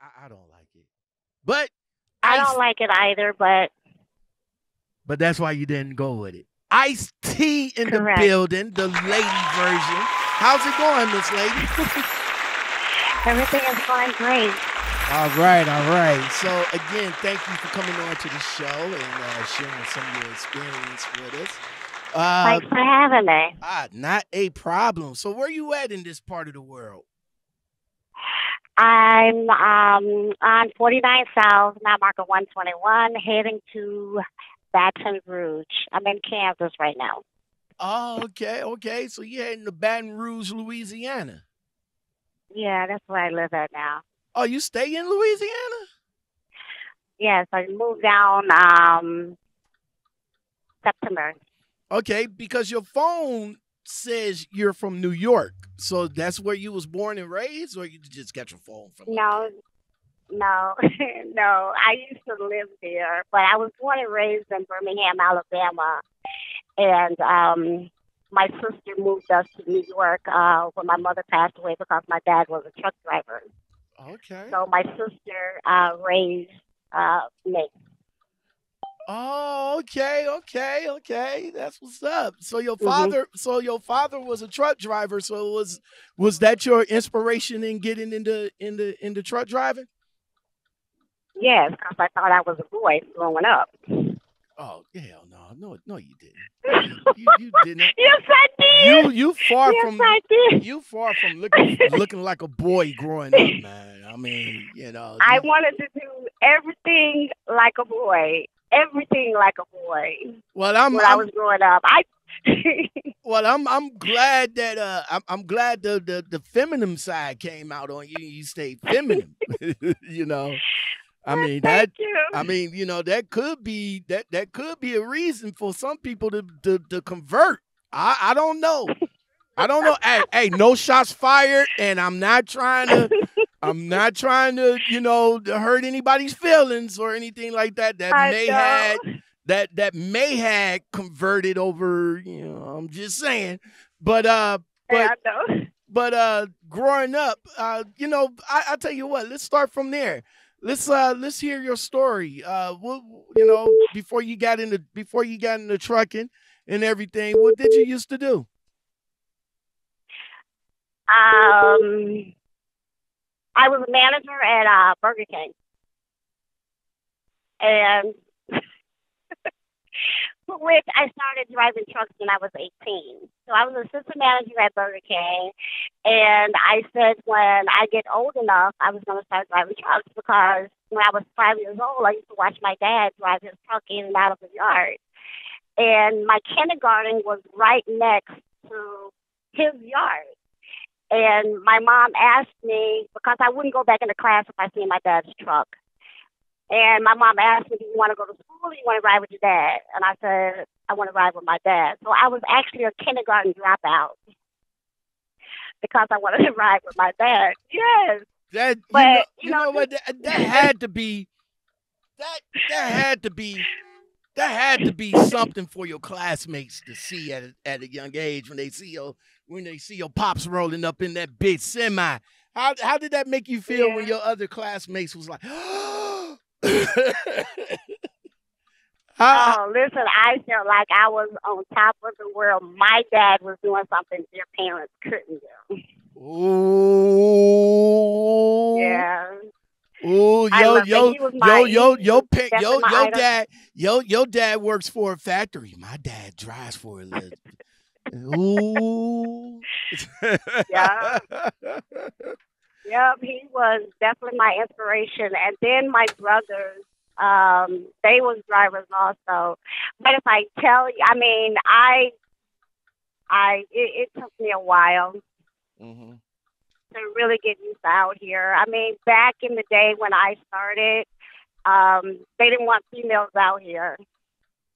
I, I don't like it. But I don't like it either, but But that's why you didn't go with it. Ice T in Correct. the building, the lady version. How's it going, Miss Lady? everything is going great. All right, all right. So again, thank you for coming on to the show and uh, sharing some of your experience with us. Uh, Thanks for having me. ah, not a problem. So where are you at in this part of the world? I'm um, on 49 South, now market 121, heading to Baton Rouge. I'm in Kansas right now. Oh, okay, okay. So you're heading to Baton Rouge, Louisiana. Yeah, that's where I live at now. Oh, you stay in Louisiana? Yes, I moved down um, September. Okay, because your phone says you're from New York. So that's where you was born and raised, or you just got your phone from? No, no, no. I used to live there, but I was born and raised in Birmingham, Alabama, and um, my sister moved us to New York uh, when my mother passed away because my dad was a truck driver. Okay. So my sister uh, raised uh, me. Oh, okay, okay, okay. That's what's up. So your Mhm. father, so your father was a truck driver. So was was that your inspiration in getting into into into truck driving? Yes, because I thought I was a boy growing up. Oh hell no, no, no, you didn't. You, you didn't. Yes, I did. You you far yes, from I did. you far from looking looking like a boy growing up, man. I mean, you know. I you- wanted to do everything like a boy. Everything like a boy. well, I'm, when I I'm was growing up. I well, I'm I'm glad that uh I'm I'm glad the the the feminine side came out on you. You stayed feminine. you know. I mean that you. I mean, you know, that could be that that could be a reason for some people to to, to convert. I I don't know. I don't know. Hey, hey, no shots fired, and I'm not trying to. I'm not trying to, you know, hurt anybody's feelings or anything like that. That I may know. had that that may had converted over. You know, I'm just saying. But uh, but I know. but uh growing up uh you know I, i'll tell you what let's start from there let's uh let's hear your story uh what you know before you got into before you got into trucking and everything what did you used to do Um, I was a manager at uh, Burger King, and which I started driving trucks when I was 18. So I was assistant manager at Burger King, and I said when I get old enough, I was going to start driving trucks because when I was five years old, I used to watch my dad drive his truck in and out of the yard, and my kindergarten was right next to his yard. And my mom asked me because I wouldn't go back into class if I seen my dad's truck. And my mom asked me, "Do you want to go to school or do you want to ride with your dad?" And I said, "I want to ride with my dad." So I was actually a kindergarten dropout because I wanted to ride with my dad. Yes, that you But, know, you you know, know what that, that had to be that that had to be that had to be something for your classmates to see at a, at a young age when they see your when they see your pops rolling up in that big semi. How how did that make you feel when your other classmates was like, How- Oh, listen, I felt like I was on top of the world. My dad was doing something their parents couldn't do. Ooh. Yeah. Ooh, yo, yo, that. He was yo, yo, yo, pa- yo, yo, dad, yo, your dad works for a factory. My dad drives for a living. Ooh. Yeah. Yep, he was definitely my inspiration. And then my brothers, um, they was drivers also. But if I tell you, I mean, I, I, it, it took me a while Mhm. to really get used to out here. I mean, back in the day when I started, um, they didn't want females out here.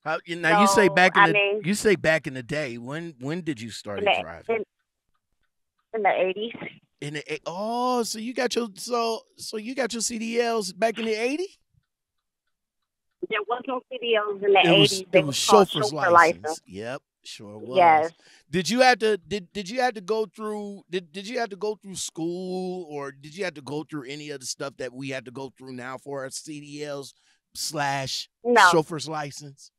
How, you, now you say back in I the mean- you say back in the day. When when did you start In the, driving? in, in the 80s. In the eight- oh, so you got your so so you got your CDLs back in the eighty? There was no videos in the 80s. it was chauffeur's chauffeur license. license. Yep, sure was. Yes. Did you have to did did you have to go through did did you have to go through school or did you have to go through any of the stuff that we had to go through now for our CDLs slash No, chauffeur's license?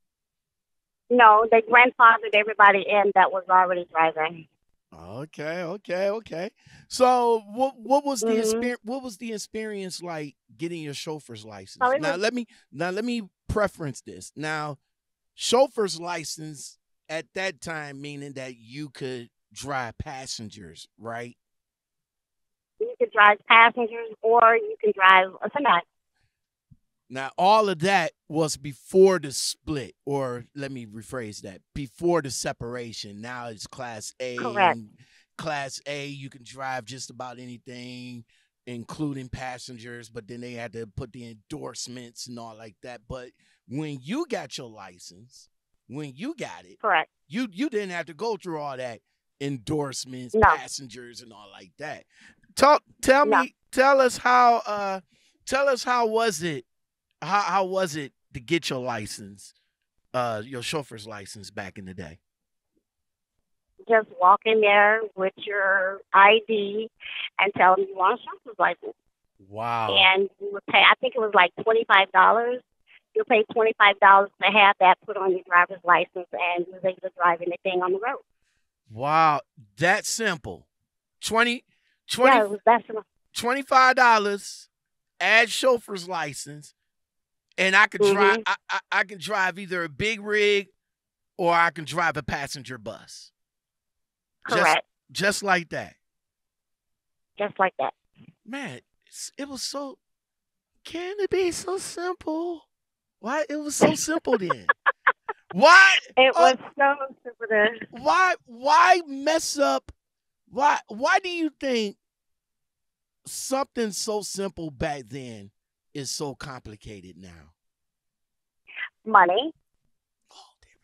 No, they grandfathered everybody in that was already driving. Okay, okay, okay. So what what was the Mhm. experience what was the experience like getting your chauffeur's license? Oh, now was- let me now let me preference this. Now, chauffeur's license at that time meaning that you could drive passengers, right? You could drive passengers or you can drive a semi. Now, all of that was before the split, or let me rephrase that, before the separation. Now it's Class A. Correct. and Class A, you can drive just about anything, including passengers, but then they had to put the endorsements and all like that. But when you got your license, when you got it, Correct. you you didn't have to go through all that endorsements, No. passengers, and all like that. Talk, tell No. me, tell us how, uh, tell us how was it, how how was it to get your license, uh, your chauffeur's license back in the day? Just walk in there with your ID and tell them you want a chauffeur's license. Wow, And you would pay, I think it was like $25. You'll pay $25 to have that put on your driver's license and you're able to drive anything on the road. wow, that simple. 20 20 Yeah, it was that simple. twenty-five dollars, add chauffeur's license, and I can drive. Mm-hmm. I, I, I can drive either a big rig, or I can drive a passenger bus. Just, Correct. just like that, Just like that. man. It was so. Can it be so simple? Why it was so simple then? Why? It Oh. was so simple. then? Why? Why mess up? Why? Why do you think something so simple back then is so complicated now? Money, Oh,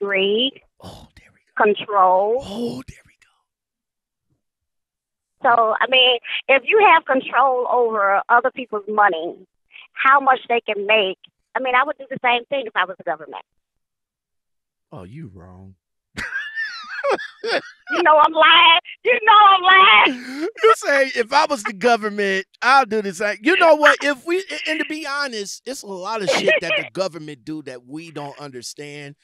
greed, oh, there we go. control. Oh, there we go. So, I mean, if you have control over other people's money, how much they can make, I mean, I would do the same thing if I was the government. Oh, you wrong. You know I'm lying. You know I'm lying. you say if I was the government, I'll do the same. You know what? If we and to be honest, it's a lot of shit that the government do that we don't understand.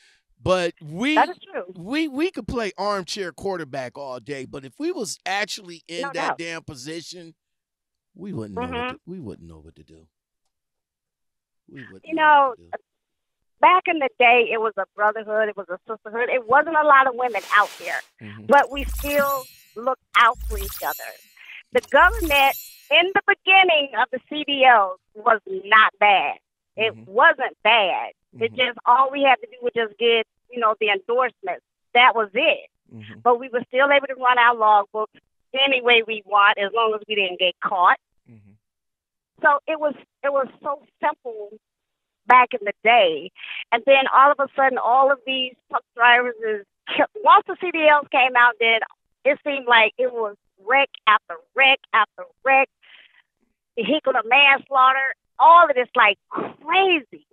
But we That is true. we we could play armchair quarterback all day, but if we was actually in No that doubt. damn position, we wouldn't know what Mhm. to, we wouldn't know what to do. We wouldn't You know, what know. Back in the day, it was a brotherhood, it was a sisterhood. It wasn't a lot of women out there, Mhm. but we still looked out for each other. The government, in the beginning of the CDLs, was not bad. It Mhm. wasn't bad. It Mhm. just all we had to do was just get, you know, the endorsements. That was it. Mhm. But we were still able to run our logbooks any way we want, as long as we didn't get caught. Mhm. So it was it was so simple back in the day, and then all of a sudden, all of these truck drivers is once the CDLs came out, then it seemed like it was wreck after wreck after wreck, vehicular manslaughter, all of this like crazy.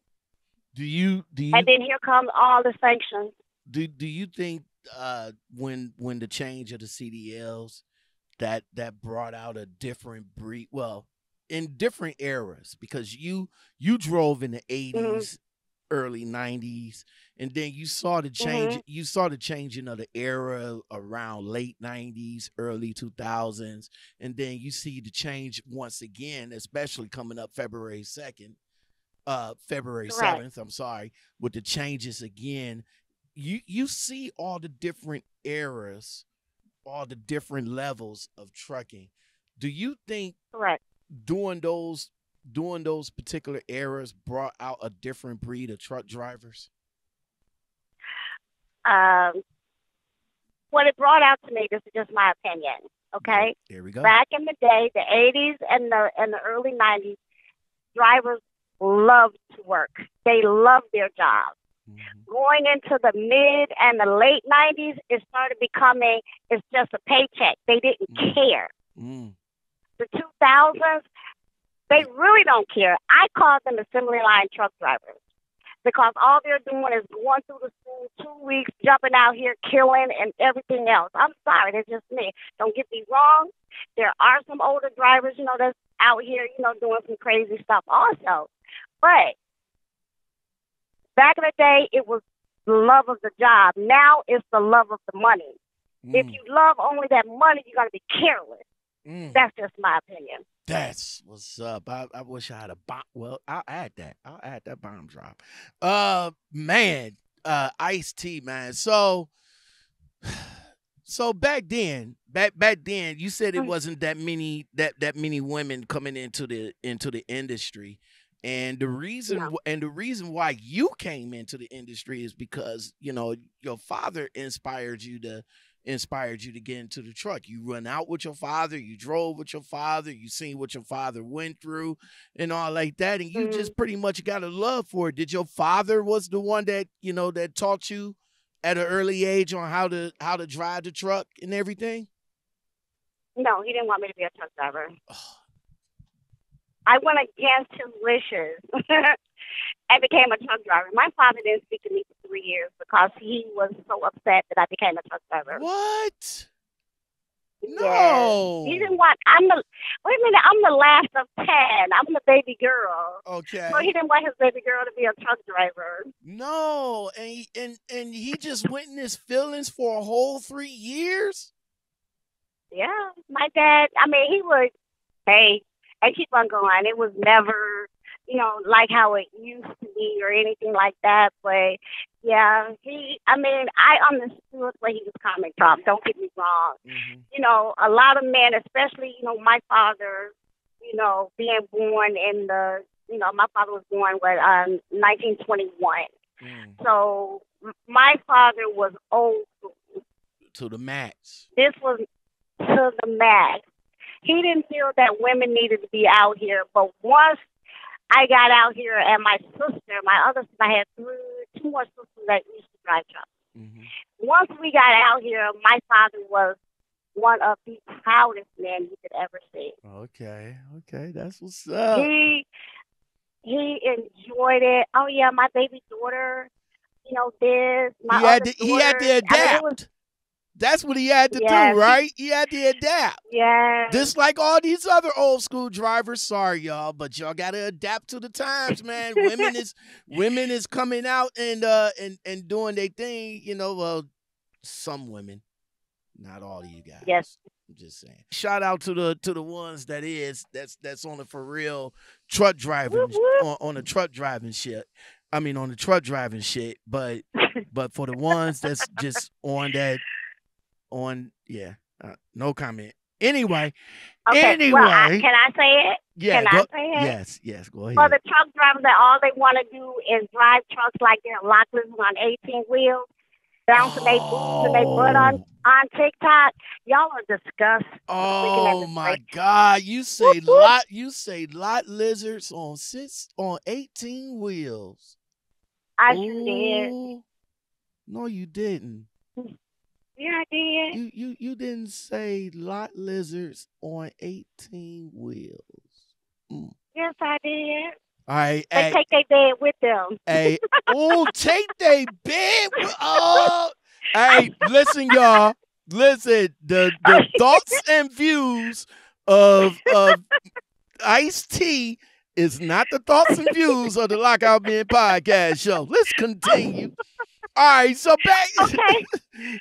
Do you do you And then here comes all the sanctions. do do you think uh when when the change of the CDLs that that brought out a different breed well in different eras because you you drove in the 80s early 90s and then you saw the change you saw the changing of the era around late 90s early 2000s and then you see the change once again especially coming up February 2nd uh February Correct. 7th I'm sorry with the changes again you you see all the different eras all the different levels of trucking do you think Correct. Doing those doing those particular eras brought out a different breed of truck drivers Um, what it brought out to me, this is just my opinion, okay? there we go Back in the day, the 80s and the and the early 90s, drivers loved to work. They loved their jobs. Mhm. Going into the mid and the late 90s, it started becoming it's just a paycheck. They didn't Mhm. care. Mm. The 2000s, they really don't care. I call them assembly line truck drivers. because all they're doing is going through the school two weeks, jumping out here, killing, and everything else. I'm sorry, that's just me. Don't get me wrong. There are some older drivers, you know, that's out here, you know, doing some crazy stuff also. But back in the day, it was the love of the job. Now it's the love of the money. Mm, If you love only that money, you're going to be careless. Mm. That's just my opinion. That's what's up. I, I wish I had a bomb. Well, I'll add that. I'll add that bomb drop. Uh, man, uh, Ice T, man. So, so back then, back back then, you said it Mm. wasn't that many that that many women coming into the into the industry, and the reason No. and the reason why you came into the industry is because you know your father inspired you to inspired you to get into the truck. You run out with your father, you drove with your father, you seen what your father went through and all like that and you Mhm. just pretty much got a love for it. Did your father was the one that, you know, that taught you at an early age on how to how to drive the truck and everything? No, he didn't want me to be a truck driver. I went against his wishes and became a truck driver. My father didn't speak to me for three years because he was so upset that I became a truck driver. What? Yes. No. He didn't want. I'm the. Wait a minute. I'm the last of ten. I'm the baby girl. Okay. So he didn't want his baby girl to be a truck driver. No, and he, and and he just went in his feelings for a whole three years. Yeah, my dad. I mean, he would hey and keep on going. It was never, you know, like how it used to be or anything like that. But yeah, he. I mean, I understood where he was coming from. Don't get me wrong. Mm-hmm. You know, a lot of men, especially you know, my father. You know, being born in the. You know, my father was born what um 1921. Mm. So my father was old. To the max. This was to the max. He didn't feel that women needed to be out here, but once I got out here and my sister, my other sister, I had three, two more sisters that used to drive trucks. Mm-hmm. Once we got out here, my father was one of the proudest men you could ever see. Okay, okay, that's what's up. He he enjoyed it. Oh yeah, my baby daughter, you know this. My he had to, he had to daughter. I mean, adapt. was, That's what he had to Yes. do, right? He had to adapt. yeah. Just like all these other old school drivers. Sorry, y'all, but y'all gotta adapt to the times, man. women is women is coming out and uh and and doing their thing. You know, well, some women, not all of you guys. Yes. I'm just saying. Shout out to the to the ones that is that's that's on the for real truck driving Whoop, whoop. on, on the truck driving shit. I mean on the truck driving shit, but but for the ones that's just on that on yeah, uh, no comment. Anyway, Okay. Well, I, Anyway. can I say it? yeah, Can I say it? yes, yes, go ahead. For the truck drivers that all they want to do is drive trucks like they're lockless on 18 wheels, bouncing their boobs and their butt on, Oh. on TikTok, y'all are disgusting. Oh my. God! You say lot. You say lot lizards on six on eighteen wheels. I sure did. Ooh. No, you didn't. Yeah, I did. You you you didn't say lot lizards on eighteen wheels. Mm. Yes, I did. All right, They hey, take their bed with them. hey, oh, take they bed. Oh, hey, listen, y'all. Listen, the the thoughts and views of of Ice T is not the thoughts and views of the Lockout Men podcast show. Let's continue. All right, so back Okay.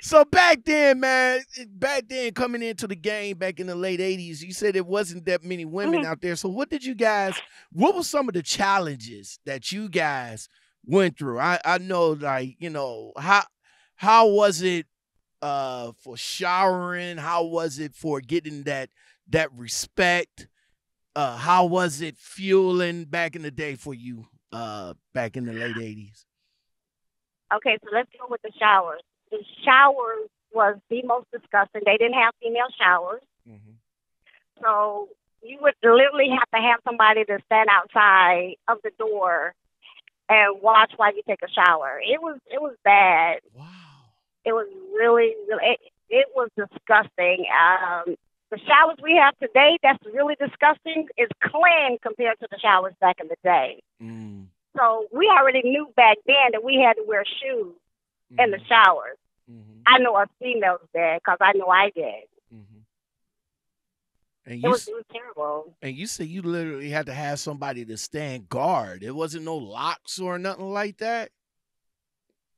so back then, man, back then coming into the game back in the late 80s, you said it wasn't that many women Mhm. out there. So what did you guys what were some of the challenges that you guys went through? I I know like, you know, how how was it uh for showering? How was it for getting that that respect? Uh how was it fueling back in the day for you uh back in the late 80s? Okay, so let's go with the showers. The showers was the most disgusting. They didn't have female showers. So you would literally have to have somebody to stand outside of the door and watch while you take a shower. It was it was bad. Wow. It was really, really it, it was disgusting. Um, the showers we have today, that's really disgusting, is clean compared to the showers back in the day. Mm. So we already knew back then that we had to wear shoes in the Mhm, showers. mhm, I know us females did because I know I did. mhm. And It you was it was terrible. and you said you literally had to have somebody to stand guard. It wasn't no locks or nothing like that.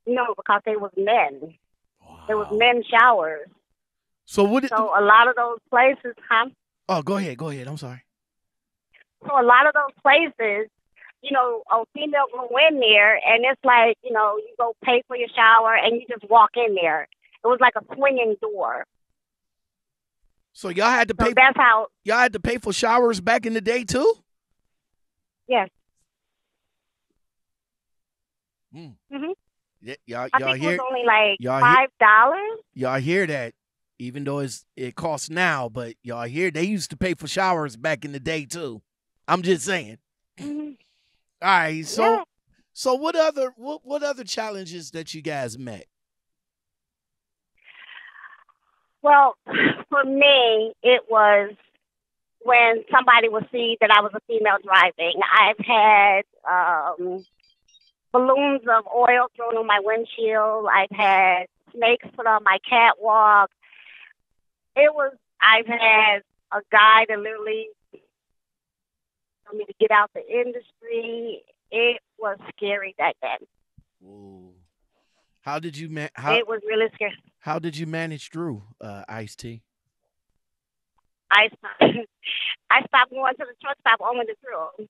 No, because they was men. There was men showers. So what? Did, So a lot of those places, huh? oh, go ahead. Go ahead. I'm sorry. So a lot of those places, you know, a female go in there and it's like, you know, you go pay for your shower and you just walk in there. It was like a swinging door. So y'all had to So pay. that's how. y'all had to pay for showers back in the day too. Yes. Mm. Mhm. Yeah, y'all, I y'all think it hear, was only like y'all five dollars. y'all hear that? Even though it's it costs now, but y'all hear they used to pay for showers back in the day too. I'm just saying. Mm-hmm. All right, so Yeah. so what other what what other challenges that you guys met? Well, for me, it was when somebody would see that I was a female driving. I've had um, balloons of oil thrown on my windshield. I've had snakes put on my catwalk. It was. I've had a guy that literally told me to get out the industry. It was scary back then. Ooh. How did you man how it was really scary. how did you manage through uh Ice T? I stopped, I stopped going to the truck stop only to thrill.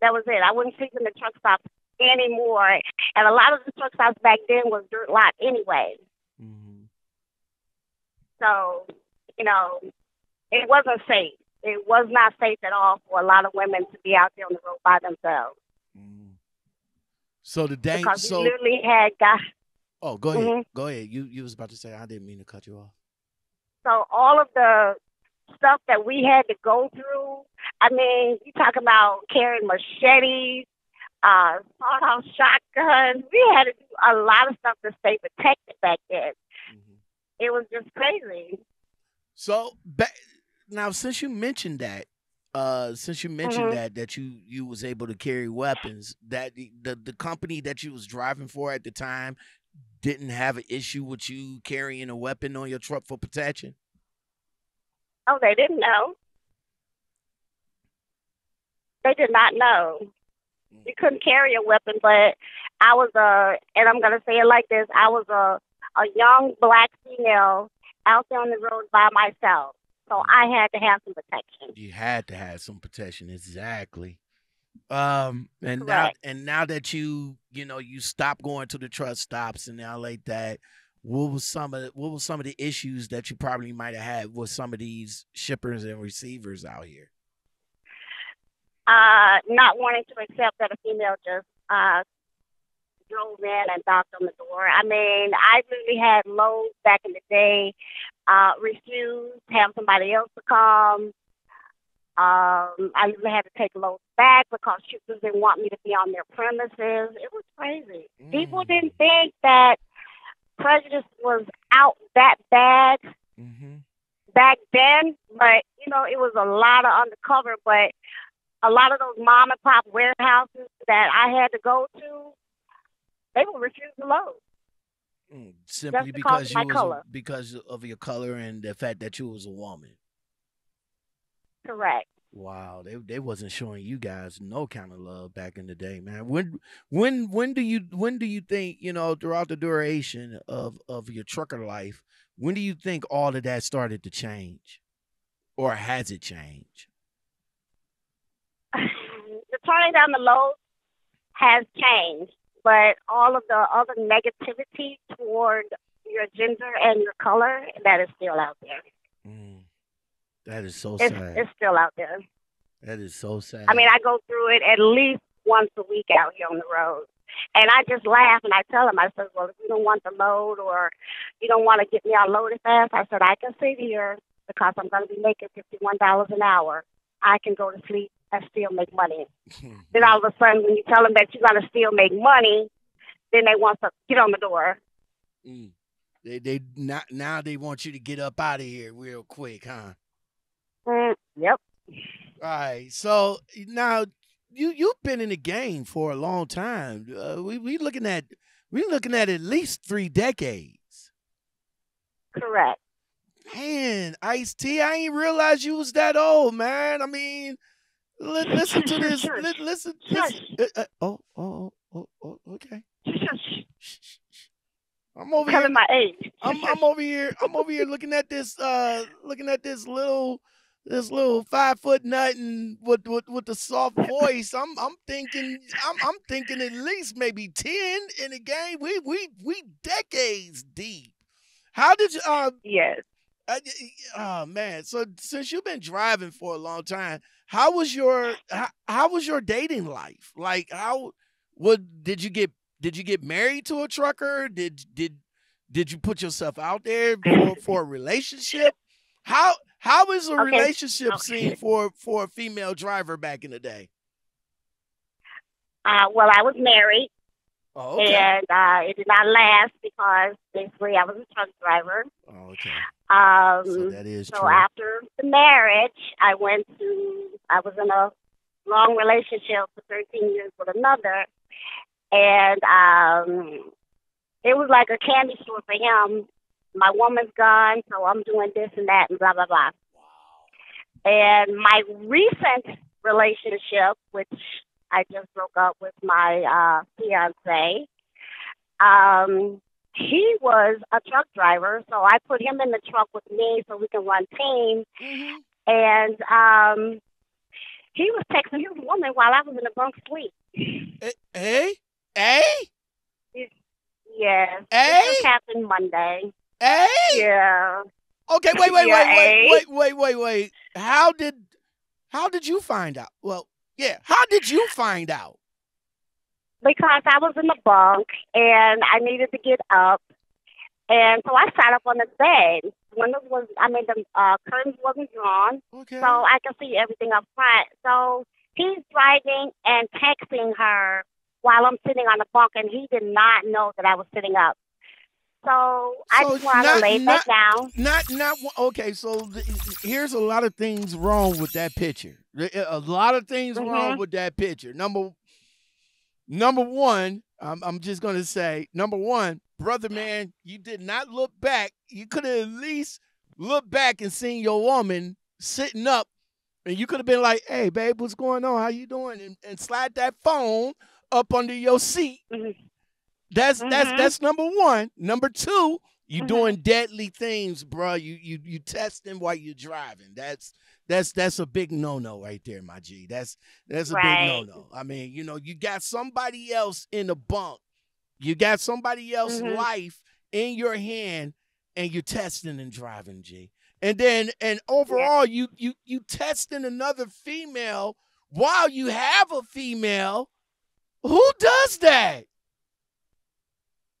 That was it. I wouldn't sleep in the truck stop anymore. And a lot of the truck stops back then was dirt lot anyway. Mm-hmm. So, you know, it wasn't safe. It was not safe at all for a lot of women to be out there on the road by themselves. Mm-hmm. So the dang Because so we literally had guys. oh go ahead. Mhm. Go ahead. You you was about to say I didn't mean to cut you off. So all of the stuff that we had to go through, I mean, you talk about carrying machetes, uh, sawed-off shotguns. We had to do a lot of stuff to stay protected back then. Mhm. It was just crazy. So now, since you mentioned that, uh, since you mentioned Mhm. that that you you was able to carry weapons, that the, the the company that you was driving for at the time didn't have an issue with you carrying a weapon on your truck for protection. Oh, they didn't know. They did not know. You couldn't carry a weapon, but I was a, and I'm gonna say it like this: I was a a young black female out there on the road by myself, so I had to have some protection. You had to have some protection, exactly. Um, and Correct. now and now that you you know you stop going to the truck stops and now like that, what was some of the, what was some of the issues that you probably might have had with some of these shippers and receivers out here? uh, not wanting to accept that a female just uh, drove in and knocked on the door. I mean, I really had loads back in the day, uh, refused, have somebody else to come. Um, I usually had to take loads back because shippers didn't want me to be on their premises. It was crazy. People Mm. didn't think that prejudice was out that bad Mm-hmm. back then, but you know, it was a lot of undercover. But a lot of those mom and pop warehouses that I had to go to, they would refuse to load. Mm, Simply because you was color. because of your color and the fact that you was a woman. Correct. Wow, they they wasn't showing you guys no kind of love back in the day, man. When when when do you when do you think you know throughout the duration of of your trucker life, when do you think all of that started to change, or has it changed? the turning down the load has changed, but all of the other negativity toward your gender and your color, that is still out there. Mm, that is so It's, sad. it's still out there. that is so sad. I mean, I go through it at least once a week out here on the road. And I just laugh and I tell them, I said, well, if you don't want the load or you don't want to get me unloaded fast, I said, I can sit here because I'm going to be making $51 an hour. I can go to sleep and still make money. Then all of a sudden, when you tell them that you're to still make money, then they want to get on the door. Mm. They they not now they want you to get up out of here real quick, huh? Mm, yep. All right. So now you you've been in the game for a long time. Uh, we we looking at we looking at at least three decades. Correct. Man, Ice T, I ain't realize you was that old, man. I mean, li- listen to this. Li- listen. Listen. Uh, uh, oh, oh, oh, oh, oh, okay. I'm over here. My age. I'm I'm over here. I'm over here looking at this. Uh, looking at this little, this little five foot nut and with with with the soft voice. I'm I'm thinking. I'm I'm thinking at least maybe ten in the game. We we we decades deep. How did you? Uh, yes. uh, oh man. So since you've been driving for a long time, how was your how, how was your dating life? Like how what did you get did you get married to a trucker? Did did did you put yourself out there for, for a relationship? How how is a Okay. relationship Okay. scene for for a female driver back in the day? Uh, well, I was married, Oh, okay. and uh, it did not last because basically I was a truck driver. Oh, okay. Um, So that is So true. after the marriage, I went to, I was in a long relationship for 13 years with another. And um, it was like a candy store for him. My woman's gone, so I'm doing this and that and blah, blah, blah. Wow. And my recent relationship, which I just broke up with my uh, fiance, um, he was a truck driver, so I put him in the truck with me so we can run teams. Mhm. And um, he was texting his woman while I was in the bunk sleep. Eh, Hey, hey, Yes, Hey? this happened Monday. hey. Yeah, Okay, wait, wait, Yeah, wait, wait, eh? wait, wait, wait, wait. How did how did you find out? Well, yeah, how did you find out? because I was in the bunk and I needed to get up, and so I sat up on the bed. Windows was, I mean, the uh, curtains wasn't drawn, Okay. so I could see everything up front. So he's driving and texting her while I'm sitting on the bunk, and he did not know that I was sitting up. So, I So just want to lay not- back down. not not okay, so here's a lot of things wrong with that picture. A lot of things wrong Mhm. with that picture. Number number one, I'm, I'm just gonna say, number one, brother man, you did not look back. You could have at least looked back and seen your woman sitting up, and you could have been like, "Hey, babe, what's going on? How you doing?" And, and slide that phone up under your seat. Mhm. That's that's Mhm. that's number one. Number two, you Mhm. doing deadly things, bruh. You you you testing while you're driving. That's that's that's a big no no right there, my G. That's that's a Right. big no no. I mean, you know, you got somebody else in the bunk. You got somebody else's Mhm. life in your hand, and you're testing and driving, G. And then and overall, you you you testing another female while you have a female. Who does that?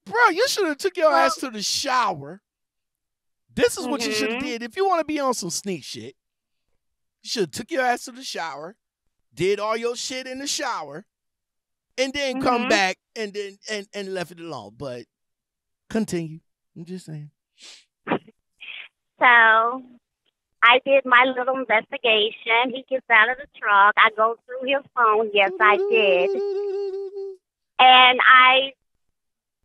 Bro, you should have took your Well- ass to the shower. This is what you should have Mhm. did. If you want to be on some sneak shit, you should have took your ass to the shower, did all your shit in the shower, and then come Mhm. back and then and, and left it alone. But continue. I'm just saying. So I did my little investigation. He gets out of the truck. I go through his phone. Yes, I did. And I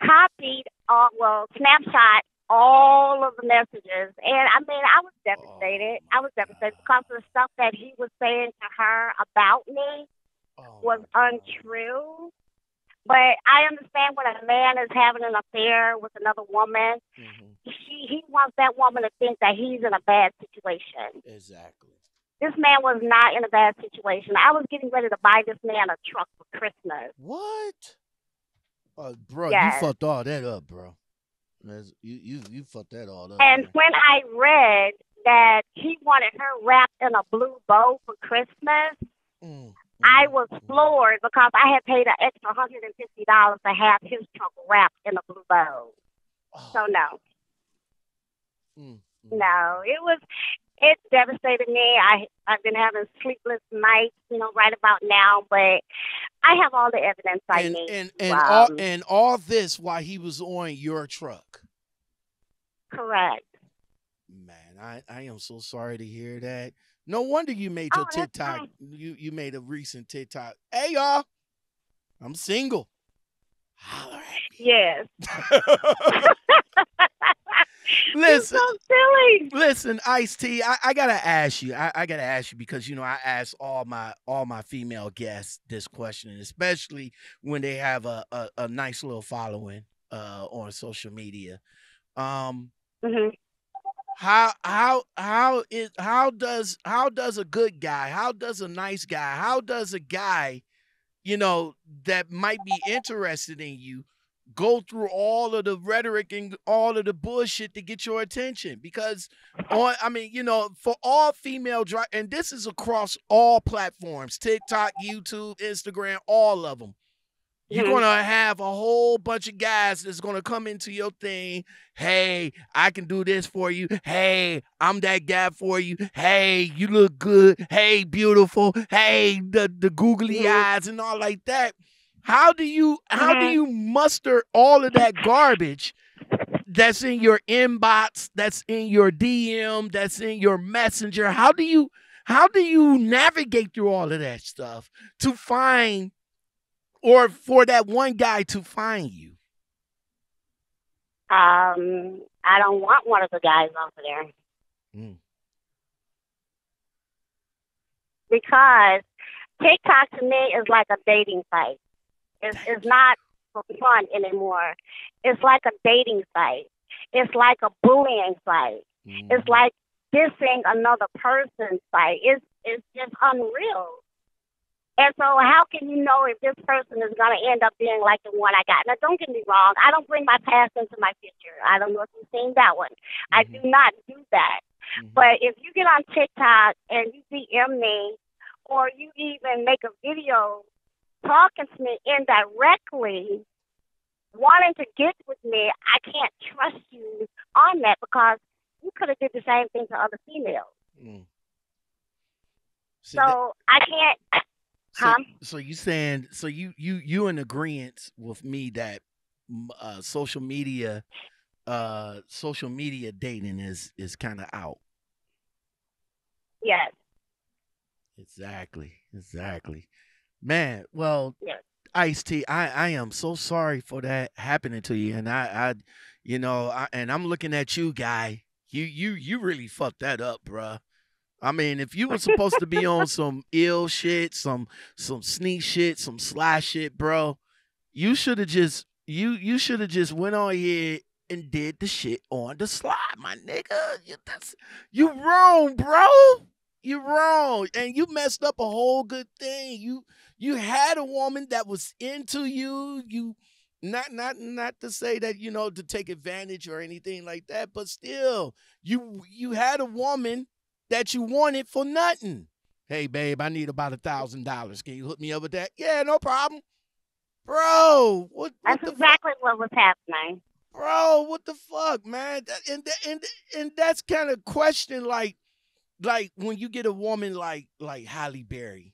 copied, all, well, snapshot all of the messages. And I mean, I was devastated. I was devastated because of the stuff that he was saying to her about me Oh, was untrue. But I understand when a man is having an affair with another woman, Mhm. he, he wants that woman to think that he's in a bad situation. Exactly. This man was not in a bad situation. I was getting ready to buy this man a truck for Christmas. What? Uh, bro, Yes. you fucked all that up, bro. That's- You you you fucked that all up. And man. when I read that he wanted her wrapped in a blue bow for Christmas, Mm, I mm, was mm. floored because I had paid an extra $150 to have his trunk wrapped in a blue bow. Oh, So, no, mm, mm. no, it was, it devastated me. I, I've been having sleepless nights, you know, right about now, but I have all the evidence I and need. and and all um, and all this while he was on your truck. correct. Man, I, I am so sorry to hear that. No wonder you made your Oh, TikTok. fine. You you made a recent TikTok. Hey y'all, I'm single. Holler at Yes. me. You're Listen, so listen, Ice T. I, I gotta ask you. I, I gotta ask you because you know I ask all my all my female guests this question, especially when they have a, a, a nice little following uh, on social media. Um, mm-hmm. how how how is how does how does a good guy how does a nice guy how does a guy you know that might be interested in you go through all of the rhetoric and all of the bullshit to get your attention because on i mean you know for all female dri and this is across all platforms tiktok youtube instagram all of them you're Mhm. gonna have a whole bunch of guys that's gonna come into your thing. Hey, I can do this for you. Hey, I'm that guy for you. Hey, you look good. Hey, beautiful. Hey, the the googly Mhm. eyes and all like that. How do you how do Mhm. you muster all of that garbage that's in your inbox, that's in your DM, that's in your messenger? How do you how do you navigate through all of that stuff to find or for that one guy to find you? Um, I don't want one of the guys over there Mm. because TikTok to me is like a dating site. It's, it's not fun anymore. It's like a dating site. It's like a bullying site. It's Mhm. like dissing another person's site. It's it's just unreal. And so, how can you know if this person is going to end up being like the one I got? Now, don't get me wrong. I don't bring my past into my future. I don't know if you've seen that one. I do not do that. Mhm. But if you get on TikTok and you DM me, or you even make a video talking to me indirectly, wanting to get with me, I can't trust you on that because you could have did the same thing to other females. Mm. See, So that- I can't. so, huh? so you saying so you you you in agreement with me that uh, social media uh social media dating is is kind of out. Yes. Exactly. Exactly. Man, well, Yes. Ice T, I I am so sorry for that happening to you, and I I, you know, I, and I'm looking at you, guy. You you you really fucked that up, bruh. I mean, if you were supposed to be on some ill shit, some some sneak shit, some sly shit, bro, you should have just you you should have just went on here and did the shit on the slide, my nigga. You, that's you wrong, bro. You wrong, and you messed up a whole good thing. You you had a woman that was into you. You not not not to say that you know to take advantage or anything like that, but still, you you had a woman that you wanted for nothing. Hey, babe, I need about a thousand dollars. Can you hook me up with that? Yeah, no problem. Bro, what, what That's exactly what was happening. bro what the fuck man and and and that's kind of question like like when you get a woman like like Halle Berry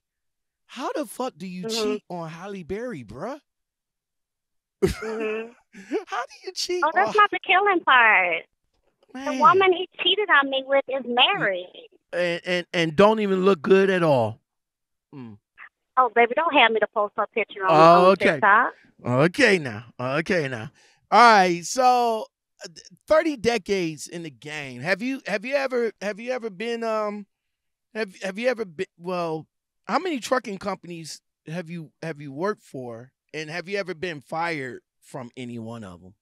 how the fuck do you Mhm. cheat on Halle Berry bruh hmm how do you cheat Oh, that's on not the killing part. The woman he cheated on me with is married. and, and and don't even look good at all Mm. Oh, baby, don't have me to post her picture on, Oh, on okay. TikTok. okay now okay now all right so 30 decades in the game. Have you have you ever have you ever been um have have you ever been well how many trucking companies have you have you worked for? And have you ever been fired from any one of them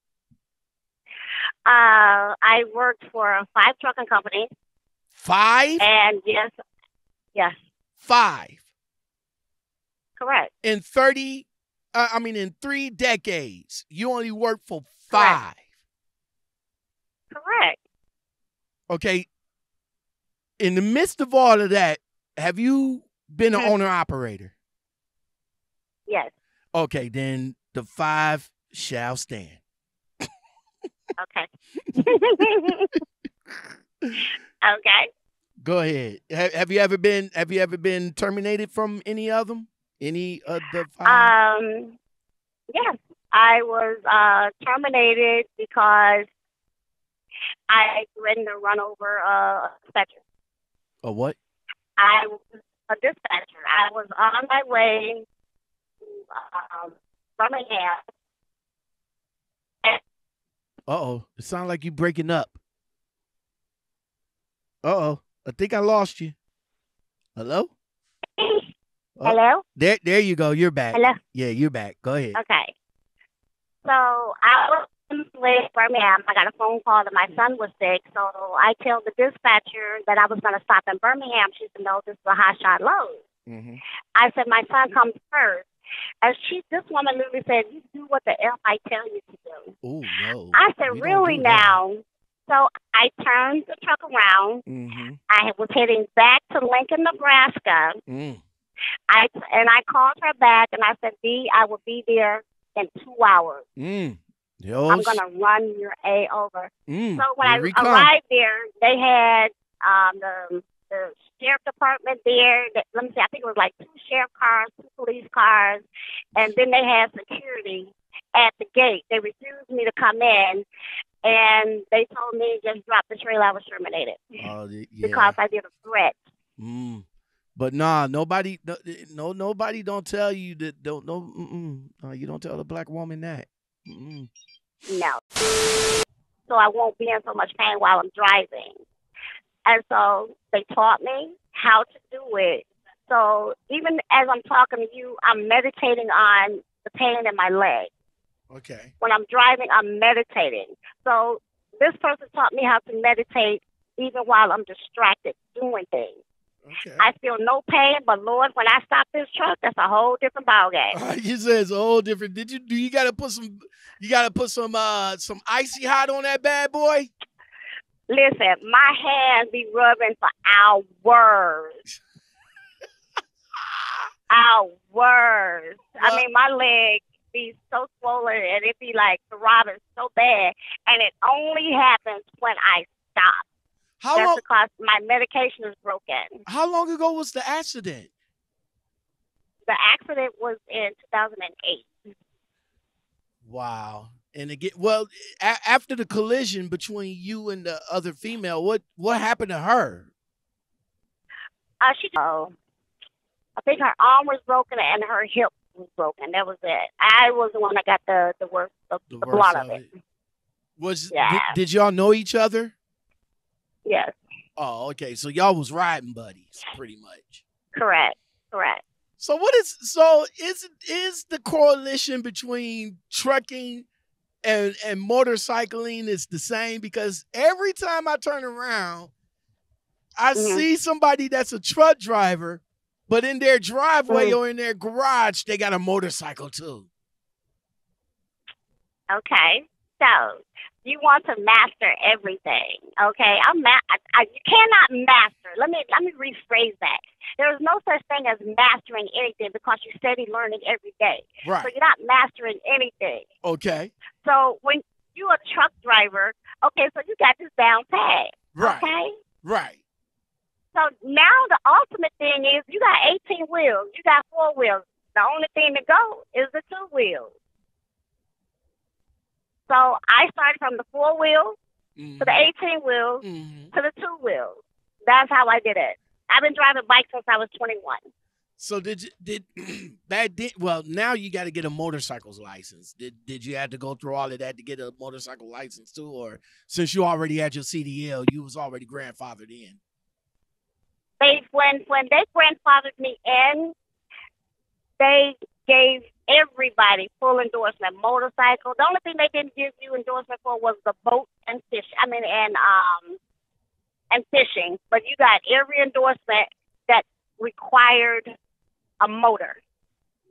Uh, I worked for five trucking companies, five? And yes, yes, five? Correct. in 30 uh, i mean in three decades you only worked for Correct. Correct. okay in the midst of all of that have you been an Mhm. owner operator Yes. okay then the five shall stand Okay. okay. go ahead have, have you ever been have you ever been terminated from any of them any of the five Um, yes, I was uh, terminated because I threatened to run over a dispatcher. A what? I was a dispatcher. I was on my way to um, Birmingham. Uh oh. It sounds like you breaking up. Uh oh. I think I lost you. Hello? Oh. Hello? There there you go. You're back. Hello? Yeah, you're back. Go ahead. Okay. So I was on the way to Birmingham. I got a phone call that my son was sick. So I tell the dispatcher that I was going to stop in Birmingham. She said, no, this is a hot shot load. Mm-hmm. I said, my son comes first. And she, this woman literally said, you do what the F I tell you to do. Oh no. I said, We really now? So I turned the truck around. Mm-hmm. I was heading back to Lincoln, Nebraska. Mm. I and I called her back and I said, B, I will be there in two hours. Mm. Yo, I'm gonna run your A over. Mm. So when I come. arrived there, they had um, the the sheriff department there. That, let me see, I think it was like two sheriff cars, two police cars, and then they had security at the gate. They refused me to come in, and they told me just drop the trailer. I was terminated the- yeah. because I did a threat. Mm. But nah, nobody, no, no, nobody don't tell you that. Don't no. Uh, you don't tell a black woman that. Mm-mm. No. So I won't be in so much pain while I'm driving. And so they taught me how to do it. So even as I'm talking to you, I'm meditating on the pain in my leg. Okay. When I'm driving, I'm meditating. So this person taught me how to meditate even while I'm distracted doing things. Okay. I feel no pain, but Lord, when I stop this truck, that's a whole different ballgame. you said it's a whole different. Did you do? You got to put some. You got to put some. Uh, some icy hot on that bad boy. Listen, my hands be rubbing for hours. hours. I mean, my leg be so swollen and it be like throbbing so bad, and it only happens when I stop. How That's long? because my medication is broken. How long ago was the accident? The accident was in 2008. Wow. And again, well, a- after the collision between you and the other female, what what happened to her? Uh, she, oh, I think her arm was broken and her hip was broken. That was it. I was the one that got the the worst, the, The the worst blunt of of it. Was Yeah. did, did y'all know each other? Yes, Oh, okay. So y'all was riding buddies, pretty much. correct, correct. So what is so is is the correlation between trucking and and motorcycling is the same because every time I turn around, I Mhm. see somebody that's a truck driver, but in their driveway Mhm. or in their garage they got a motorcycle too. Okay, so you want to master everything. Okay, I'm ma- I, I, you cannot master. Let me let me rephrase that. There is no such thing as mastering anything because you're steady learning every day. Right. So you're not mastering anything. Okay. So when you're a truck driver, okay, so you got this down pat. Right. Okay. Right. So now the ultimate thing is you got 18 wheels, you got four wheels. The only thing to go is the two wheels. So I started from the four wheels Mhm. to the 18 wheels Mhm. to the two wheels. That's how I did it. I've been driving bikes since I was 21. So did you did that did well now you got to get a motorcycle's license. Did did you have to go through all of that to get a motorcycle license too, or since you already had your CDL, you was already grandfathered in? They when when they grandfathered me in, they gave everybody full endorsement. Motorcycle. The only thing they didn't give you endorsement for was the boat and fish. I mean, and um, and fishing. But you got every endorsement that required a motor,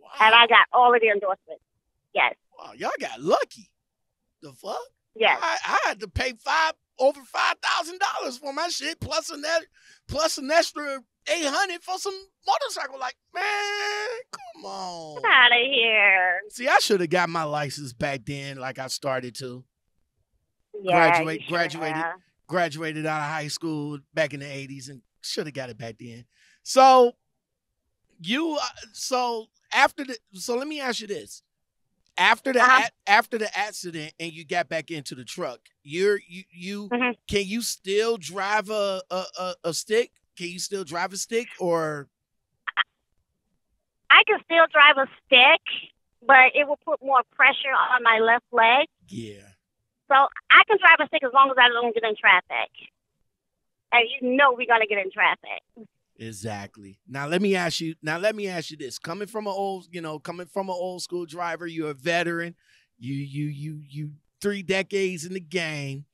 Wow, and I got all of the endorsements. Yes, wow y'all got lucky. The fuck? yes. I, I had to pay five over five thousand dollars for my shit, plus an plus an extra eight hundred for some motorcycle. Like, man, come on. Get out of here. See, I should have got my license back then, like I started to. Yeah, Graduate- graduated. have. graduated out of high school back in the 80s and should have got it back then. So you uh, so after the so let me ask you this. after the Uh-huh. a- after the accident and you got back into the truck, you're you you Mhm. can you still drive a, a a a stick? Can you still drive a stick or I can still drive a stick, but it will put more pressure on my left leg. yeah? So I can drive a stick as long as I don't get in traffic. And you know we're gonna get in traffic. Exactly. Now let me ask you. Now let me ask you this: coming from an old, you know, coming from an old school driver, you're a veteran. You you you you three decades in the game.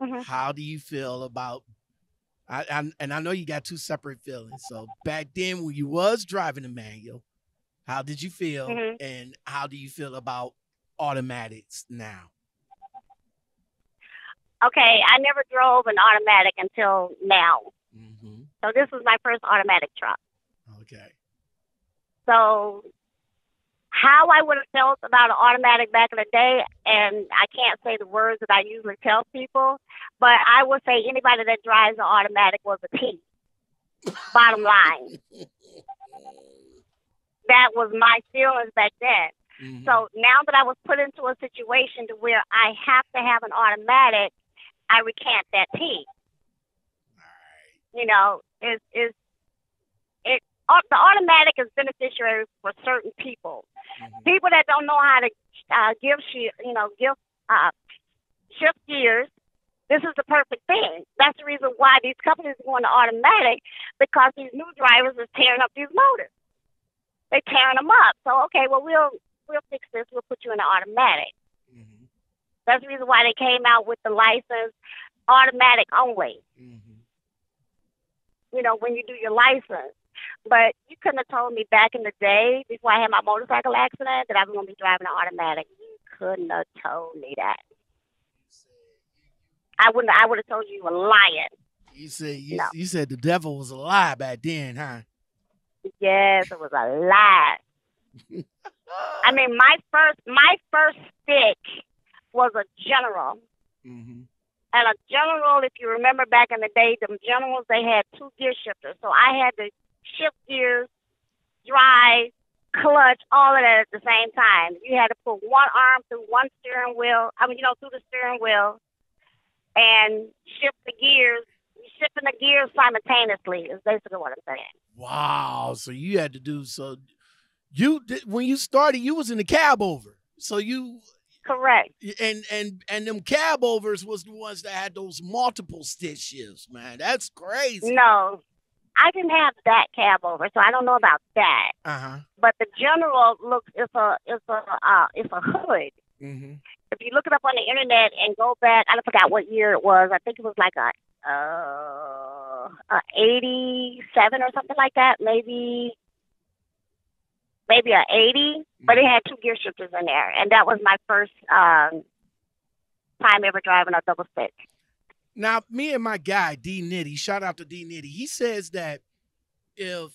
Mhm. How do you feel about? I, I and I know you got two separate feelings. So back then, when you was driving a manual, how did you feel, Mhm. and how do you feel about automatics now? Okay, I never drove an automatic until now. hmm So this was my first automatic truck. Okay. So how I would have felt about an automatic back in the day, and I can't say the words that I usually tell people, but I would say anybody that drives an automatic was a T. Bottom line. That was my feelings back then. Mhm. So now that I was put into a situation to where I have to have an automatic, I recant that T. You know, is is it the automatic is beneficiary for certain people. Mhm. People that don't know how to uh, give shi you know, give uh, shift gears. This is the perfect thing. That's the reason why these companies are going to automatic because these new drivers are tearing up these motors. They're tearing them up. So okay, well we'll we'll fix this. We'll put you in an automatic. Mhm. That's the reason why they came out with the license automatic only. Mhm. You know, when you do your license. But you couldn't have told me back in the day before I had my motorcycle accident that I was going to be driving an automatic. You couldn't have told me that. I wouldn't. I would have told you you were lying. You said you, No. you said the devil was a lie back then, huh? Yes, it was a lie. I mean, my first my first stick was a general. hmm And a general, if you remember back in the day, the generals they had two gear shifters. So I had to shift gears, drive, clutch, all of that at the same time. You had to put one arm through one steering wheel. I mean, you know, through the steering wheel, and shift the gears. You Shifting the gears simultaneously is basically what I'm saying. Wow. So you had to do so. You did when you started. You was in the cab over. So you Correct. and and and them cab overs was the ones that had those multiple stick shifts. Man, that's crazy. No, I didn't have that cab over, so I don't know about that. Uh huh. But the general looks it's a it's a uh, it's a hood. hmm if you look it up on the internet and go back, I don't forgot what year it was. I think it was like a uh, a eighty seven or something like that. Maybe maybe a eighty, but it had two gear shifters in there, and that was my first um, time ever driving a double stick. Now, me and my guy D Nitty, shout out to D Nitty. He says that if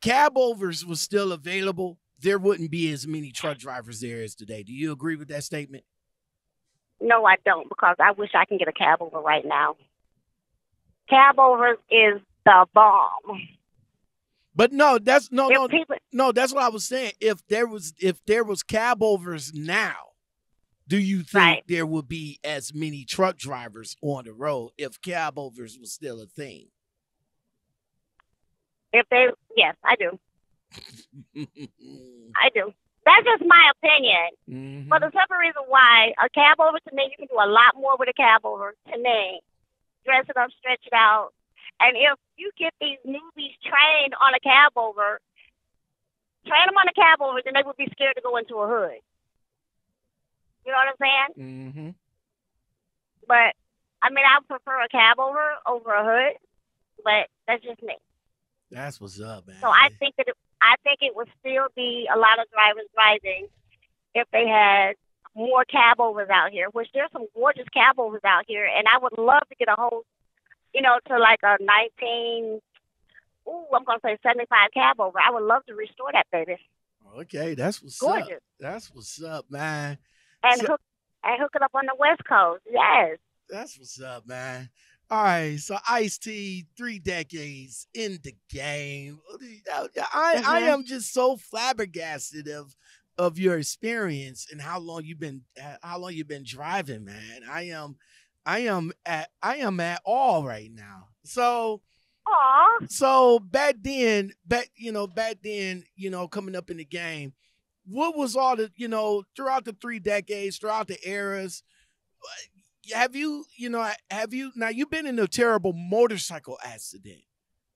cab overs was still available, there wouldn't be as many truck drivers there as today. Do you agree with that statement? No, I don't because I wish I can get a cab over right now. Cab overs is the bomb. But no, that's no, If no, people, no. That's what I was saying. If there was, if there was cab overs now, do you think Right. there would be as many truck drivers on the road if cab overs was still a thing? if they, yes, I do. I do. That's just my opinion. Mhm. For the simple reason why a cab over to me, you can do a lot more with a cab over to me. Dress it up, stretch it out. And if you get these newbies trained on a cab over, train them on a cab over, then they would be scared to go into a hood. You know what I'm saying? Mm-hmm. But I mean, I prefer a cab over over a hood, but that's just me. That's what's up, man. So I think that it, I think it would still be a lot of drivers driving if they had more cab overs out here. Which there's some gorgeous cab overs out here, and I would love to get a whole, you know, to like a 19. Ooh, I'm gonna say 75 cab over. I would love to restore that baby. Okay, that's what's up. Gorgeous, That's what's up, man. And So- hook and hook it up on the West Coast. Yes. That's what's up, man. All right, so Ice T, three decades in the game. I, I, I Mhm. am just so flabbergasted of of your experience and how long you've been how long you've been driving, man. I am I am at I am at all right now. So Aww. so back then, back you know, back then, you know, coming up in the game, what was all the, you know, throughout the three decades, throughout the eras, have you, you know, have you now you've been in a terrible motorcycle accident,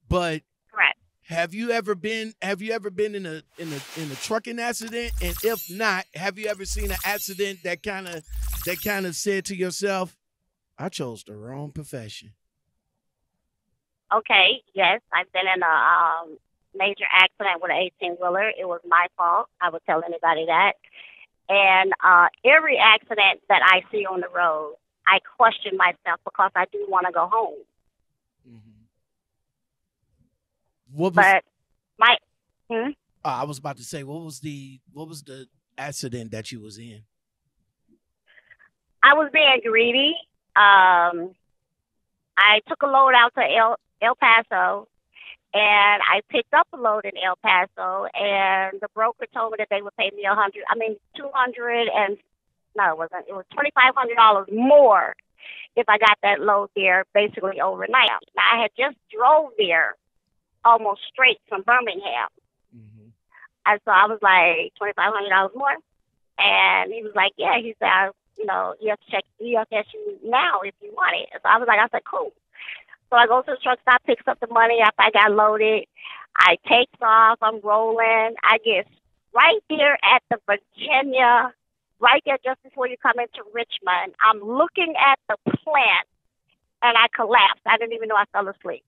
but Correct. have you ever been have you ever been in a in a in a trucking accident? And if not, have you ever seen an accident that kind of that kind of said to yourself, I chose the wrong profession? Okay, yes, I've been in a um, major accident with an 18 wheeler. It was my fault. I would tell anybody that. And uh, every accident that I see on the road, I question myself because I do want to go home. Mm-hmm. What was? But my, hmm? uh, I was about to say, what was the what was the accident that you was in? I was being greedy. Um, I took a load out to El El Paso, and I picked up a load in El Paso, and the broker told me that they would pay me a hundred. I mean, two hundred and no, it wasn't. It was twenty five hundred dollars more if I got that load there, basically overnight. Now, I had just drove there, almost straight from Birmingham, Mm-hmm. and so I was like twenty five hundred dollars more, and he was like, yeah. He said, I, you know, you have to check EFSU now if you want it. So I was like, I said, cool. So I go to the truck stop, picks up the money after I got loaded. I takes off. I'm rolling. I get right there at the Virginia, right there just before you come into Richmond. I'm looking at the plant, and I collapsed. I didn't even know I fell asleep,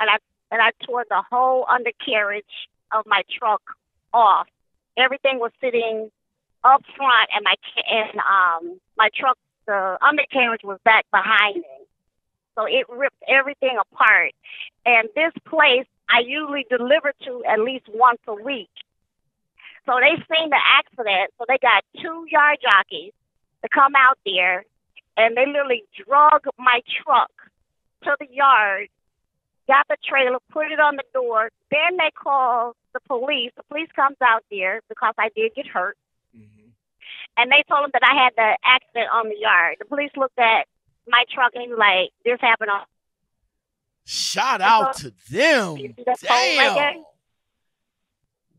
and I and I tore the whole undercarriage of my truck off. Everything was sitting up front, and my and um my truck, the undercarriage was back behind me. So it ripped everything apart. And this place I usually deliver to at least once a week. So they seen the accident. So they got two yard jockeys to come out there and they literally drug my truck to the yard, got the trailer, put it on the door. Then they call the police. The police comes out there because I did get hurt. Mm-hmm. And they told them that I had the accident on the yard. The police looked at my truck and like, this happened on Shout out to them. That pole right? Damn.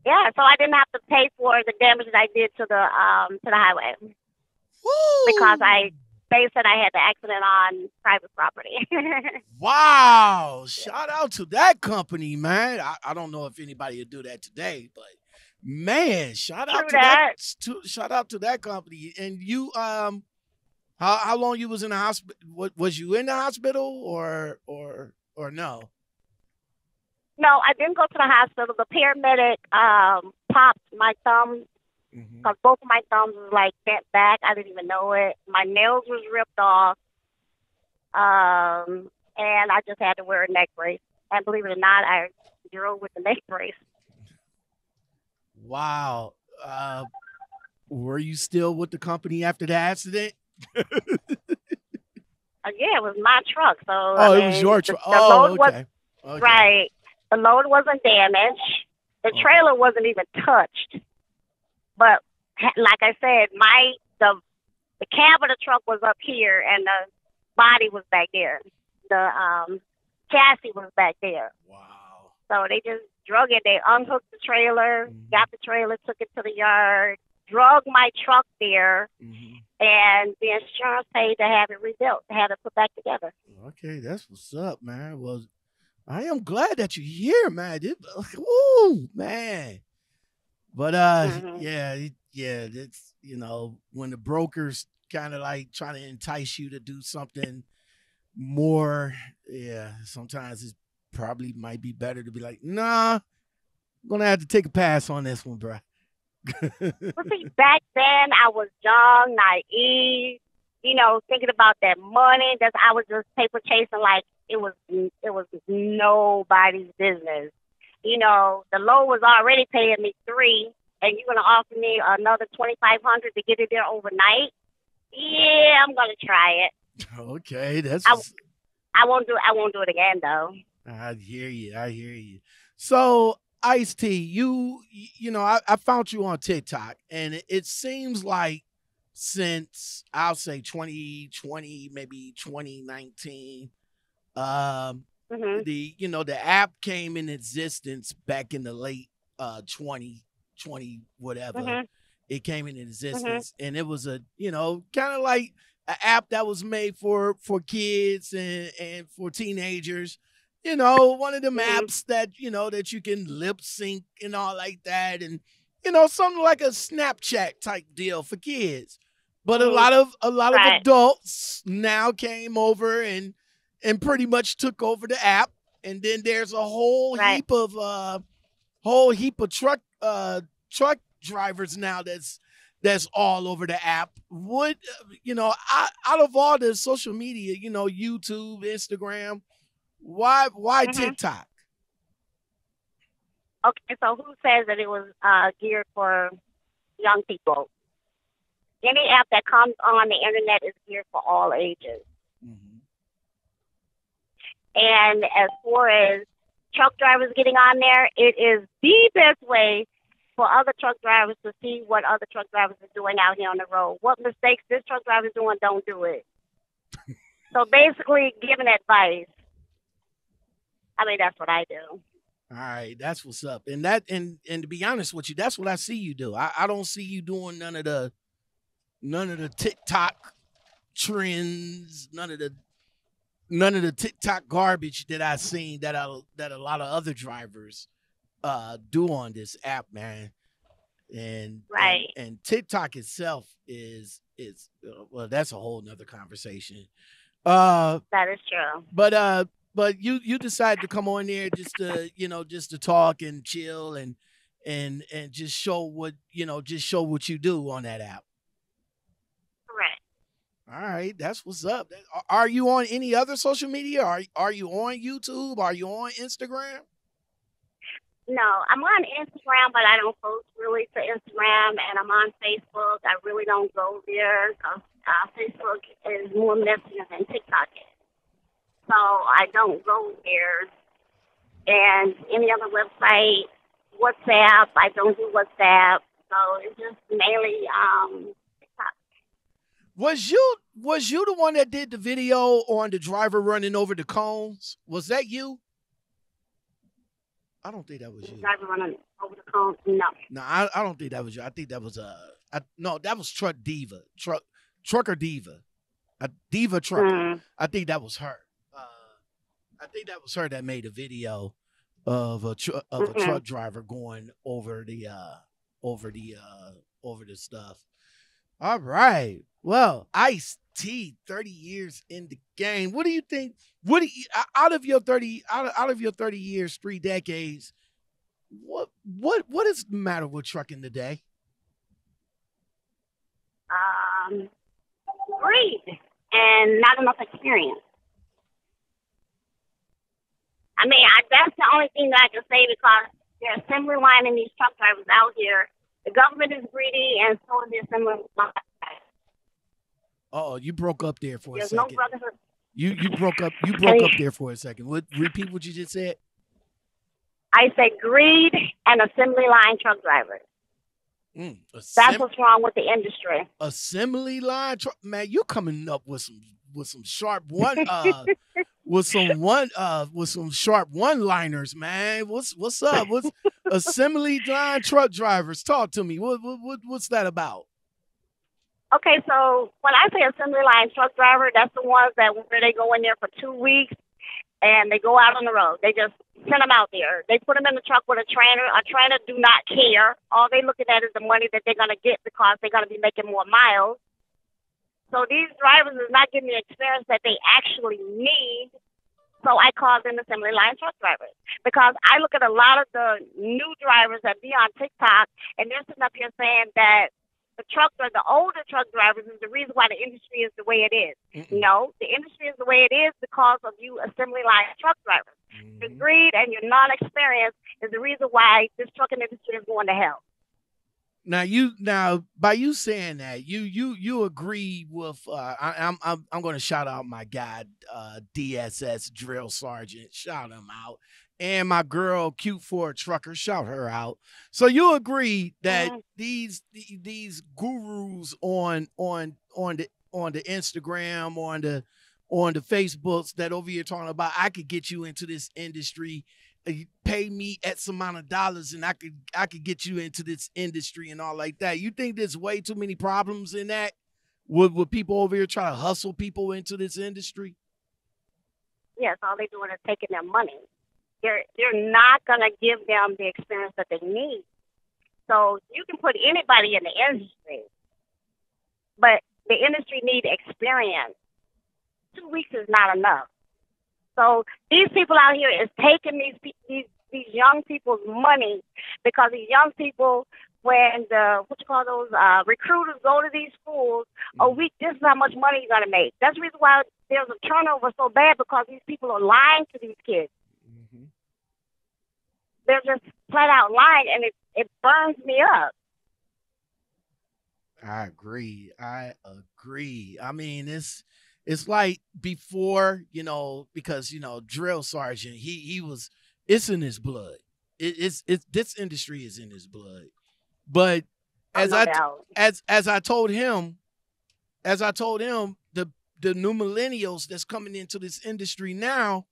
Yeah, so I didn't have to pay for the damage that I did to the um to the highway Woo. because I they said I had the accident on private property. Wow. Shout out to that company, man. I, I don't know if anybody would do that today, but man, shout out True to that. To, shout out to that company. And you um how how long you was in the hospital? Was you in the hospital or or or no? no, I didn't go to the hospital. The paramedic um popped my thumb Mm-hmm. because both of my thumbs was like bent back. I didn't even know it. My nails was ripped off. Um, and I just had to wear a neck brace. And believe it or not, I drove with the neck brace. Wow. Uh were you still with the company after the accident? Uh, yeah, it was my truck. So Oh, I it was your truck. Oh, load was okay. okay. right. The load wasn't damaged. The Okay. trailer wasn't even touched. But like I said, my the the cab of the truck was up here, and the body was back there. The um chassis was back there. Wow. So they just drug it. They unhooked the trailer, Mhm. got the trailer, took it to the yard, drug my truck there, hmm and the insurance paid to have it rebuilt, to have it put back together. Okay, that's what's up, man. Well, I am glad that you're here, man. This, woo, man. But uh, Mhm. yeah, yeah, it's you know when the brokers kind of like trying to entice you to do something more. Yeah, sometimes it probably might be better to be like, nah, I'm gonna have to take a pass on this one, bro. See, back then I was young, naive, you know, thinking about that money. That I was just paper chasing like it was it was nobody's business. You know, the loan was already paying me three, and you're gonna offer me another twenty five hundred to get it there overnight. Yeah, I'm gonna try it. okay, that's. I- I won't do I won't do it again though. I hear you. I hear you. So Ice T, you you know, I, I found you on TikTok, and it, it seems like since I'll say 2020, maybe 2019, um, hmm the you know the app came in existence back in the late uh 2020 whatever. Hmm it came in existence and it was a you know kind of like an app that was made for for kids and and for teenagers you know one of them Mhm. apps that you know that you can lip sync and all like that and you know something like a snapchat type deal for kids but a Mhm. lot of a lot of adults now came over and and pretty much took over the app and then there's a whole Right. heap of uh whole heap of truck uh truck drivers now that's that's all over the app would you know I, out of all the social media you know youtube instagram why why Mhm. tiktok Okay, so who says that it was uh, geared for young people? Any app that comes on the internet is geared for all ages. Mhm. And as far as truck drivers getting on there, it is the best way for other truck drivers to see what other truck drivers are doing out here on the road. What mistakes this truck driver is doing, don't do it. so basically, giving advice. I mean, that's what I do. all right that's what's up and that and and to be honest with you that's what i see you do i, I don't see you doing none of the none of the tiktok trends none of the none of the TikTok garbage that I've seen that I, that a lot of other drivers uh, do on this app, man. And Right. and, and TikTok itself is is uh, well, that's a whole nother conversation. Uh, That is true. but uh, but you you decided to come on there just to you know just to talk and chill and and and just show what you know just show what you do on that app. Correct. All right, that's what's up. Are- you on any other social media? Are are you on YouTube? Are you on Instagram? No, I'm on Instagram, but I don't post really to Instagram, and I'm on Facebook. I really don't go there uh, Facebook is more messier than TikTok is. So I don't go there. And any other website, WhatsApp, I don't do WhatsApp. So it's just mainly um, TikTok. Was you was you the one that did the video on the driver running over the cones? Was that you? I don't think that was you. Driving running over the cone. No. No, I, I don't think that was you. I think that was uh, I, no, that was Truck Diva, Truck Trucker Diva, a Diva Trucker. Mm. I think that was her. I think that was her that made a video of a tr- of a Mhm. truck driver going over the uh over the uh over the stuff. All right. Well, Ice T, thirty years in the game. What do you think? What do you, out of your thirty out of, out of your thirty years, three decades? What what what is the matter with trucking today? um, greed and not enough experience. I mean, I, that's the only thing that I can say because there's assembly line in these truck drivers out here. The government is greedy, and so is the assembly line. Oh, you broke up there for a There's no second. brotherhood. You you broke up you broke up there for a second. What repeat what you just said? I say greed and assembly line truck drivers. Mm, That's what's wrong with the industry. assembly line truck man you coming up with some with some sharp one uh with some one uh with some sharp one liners man what's what's up what's assembly line truck drivers talk to me what, what, what what's that about Okay, so when I say assembly line truck driver, that's the ones that where they go in there for two weeks and they go out on the road. They just send them out there. They put them in the truck with a trainer. A trainer do not care. All they looking at is the money that they're gonna get because they're gonna be making more miles. So these drivers is not getting the experience that they actually need. So I call them assembly line truck drivers because I look at a lot of the new drivers that be on TikTok and they're sitting up here saying that the truck or the older truck drivers is the reason why the industry is the way it is. Mm-mm. No, the industry is the way it is because of you assembly line truck drivers. Your Mhm. greed and your non experience is the reason why this trucking industry is going to hell. Now you now by you saying that you you you agree with uh, I, I'm I'm I'm going to shout out my guy uh, DSS drill sergeant shout him out and my girl cute Ford trucker shout her out. So you agree that Mhm. these these gurus on on on the on the Instagram on the on the Facebooks that over here talking about I could get you into this industry Uh, pay me X amount of dollars and I could I could get you into this industry and all like that. You think there's way too many problems in that? Would would people over here try to hustle people into this industry? Yes, all they're doing is taking their money. They're they're not gonna give them the experience that they need. So you can put anybody in the industry, but the industry need experience. Two weeks is not enough. So these people out here is taking these these these young people's money because these young people, when the what you call those uh, recruiters go to these schools, a week this is how much money you're gonna make. That's the reason why there's a turnover so bad because these people are lying to these kids. Mm-hmm. They're just flat out lying, and it it burns me up. I agree. I agree. I mean, it's it's like before, you know, because you know, drill sergeant, he he was it's in his blood. It, it's it's this industry is in his blood. But as I doubt. as as I told him, as I told him, the the new millennials that's coming into this industry now,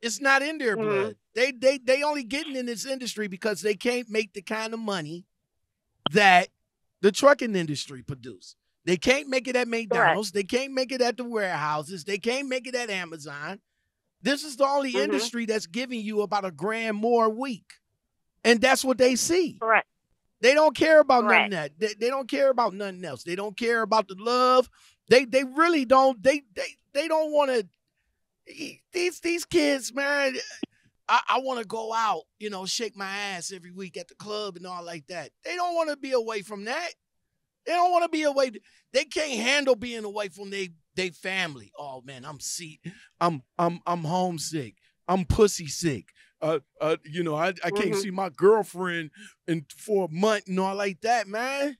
it's not in their Mhm. blood. They they they only getting in this industry because they can't make the kind of money that the trucking industry produce. They can't make it at McDonald's. They can't make it at the warehouses. They can't make it at Amazon. This is the only Mhm. industry that's giving you about a grand more a week. And that's what they see. Correct. They don't care about Correct. of that. They, they don't care about nothing else. They don't care about the love. They they really don't. They they they don't want to. These these kids, man. I, I want to go out, you know, shake my ass every week at the club and all like that. They don't want to be away from that. They don't want to be away. They can't handle being away from they they family. Oh man, I'm see, I'm I'm I'm homesick. I'm pussy sick. Uh, uh, you know, I, I can't Mhm. see my girlfriend in for a month and all like that, man.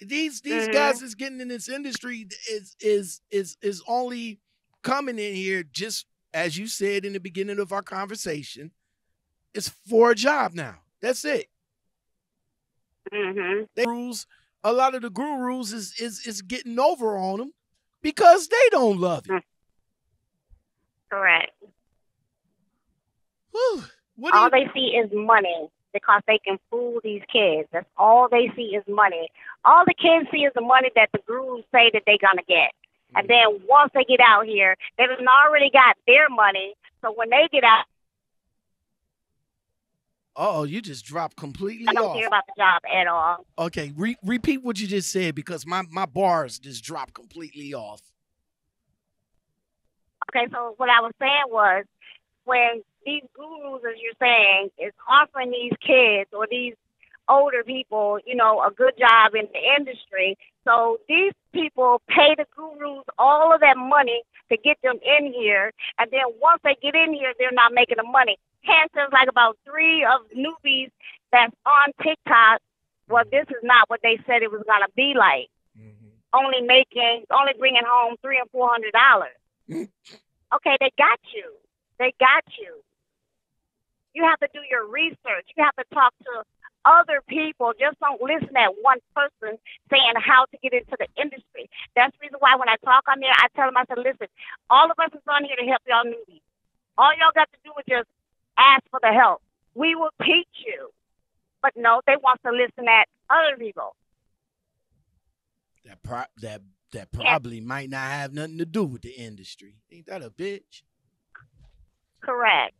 These these Mhm. guys that's getting in this industry is is is is only coming in here just as you said in the beginning of our conversation. It's for a job now. That's it. Mhm. They gurus, a lot of the gurus is is is getting over on them because they don't love it. Correct. Whew. What all you, they see is money because they can fool these kids. That's all they see is money. All the kids see is the money that the gurus say that they're gonna get. And mm. then once they get out here, they've already got their money. So when they get out, oh, you just dropped completely I don't off. care about the job at all. Okay, re- repeat what you just said because my my bars just dropped completely off. Okay, so what I was saying was when these gurus, as you're saying, is offering these kids or these older people, you know, a good job in the industry. So these people pay the gurus all of that money to get them in here, and then once they get in here, they're not making the money. There's like about three of newbies that's on TikTok. Well, this is not what they said it was gonna be like. Mm-hmm. Only making, only bringing home three and four hundred dollars. Okay, they got you. They got you. You have to do your research. You have to talk to other people. Just don't listen at one person saying how to get into the industry. That's the reason why when I talk on there, I tell them, I said, listen, all of us is on here to help y'all newbies. All y'all got to do is just ask for the help. We will teach you. But no, they want to listen at other people. That pro- that that probably might not have nothing to do with the industry. Ain't that a bitch? Correct.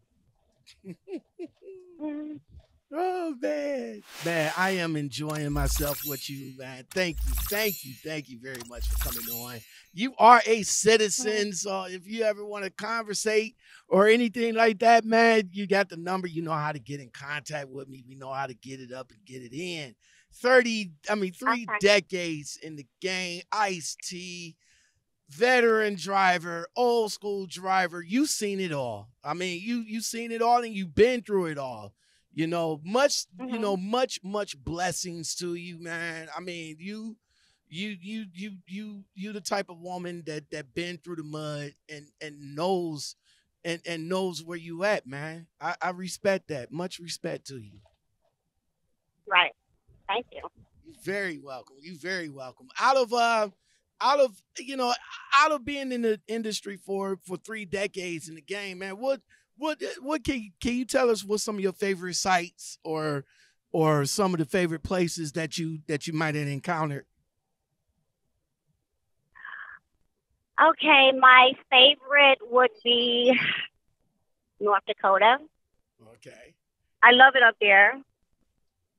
Oh man, man, I am enjoying myself with you, man. Thank you, thank you, thank you very much for coming on. You are a citizen, so if you ever want to conversate or anything like that, man, you got the number. You know how to get in contact with me. We know how to get it up and get it in. Thirty, I mean, three Okay. decades in the game. Ice T, veteran driver, old school driver. You seen it all. I mean, you you seen it all, and you've been through it all You know, much Mhm. you know, much much blessings to you, man. I mean, you you you you you you the type of woman that that been through the mud and and knows and and knows where you at, man. I, I respect that. Much respect to you. Right. Thank you. You're very welcome. You're very welcome. Out of uh out of you know, out of being in the industry for for three decades in the game, man, what what what can can you tell us what some of your favorite sites or or some of the favorite places that you that you might have encountered? Okay, my favorite would be North Dakota. Okay. I love it up there.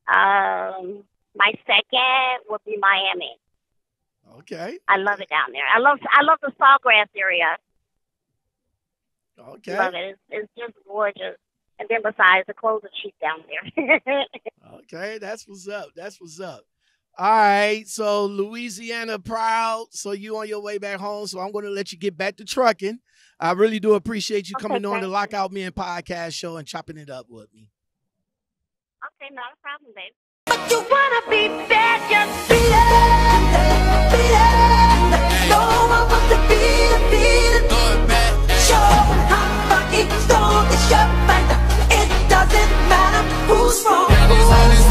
Um, my second would be Miami. Okay. I love it down there. I love I love the Sawgrass area. Okay. Love it. It's, it's just gorgeous. And then besides, the clothes are cheap down there. Okay, that's what's up. That's what's up. All right, so Louisiana proud. So you on your way back home. So I'm going to let you get back to trucking. I really do appreciate you Okay, coming on the thank you. Lockoutmen podcast show and chopping it up with me. okay, not a problem, babe. But you wanna be bad, just be it, be it. No one wants to be a, be it doesn't matter who's wrong.